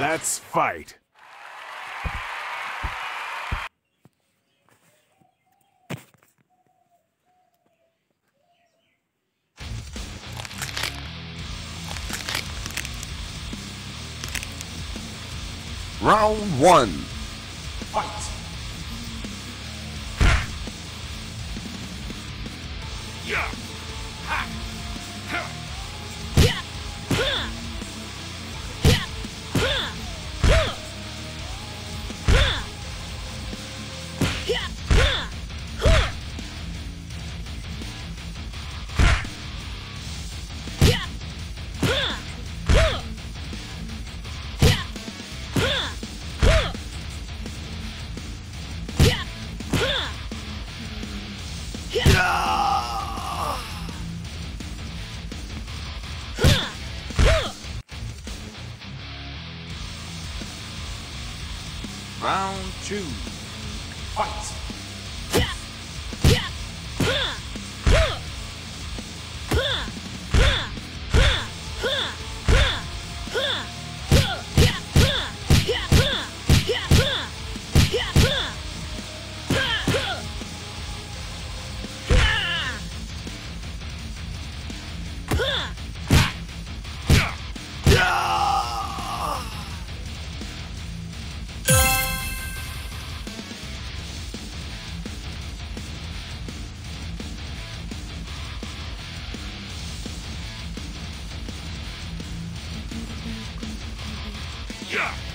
Let's fight. Round one. Fight. Yeah. Round two. Fight. Yeah.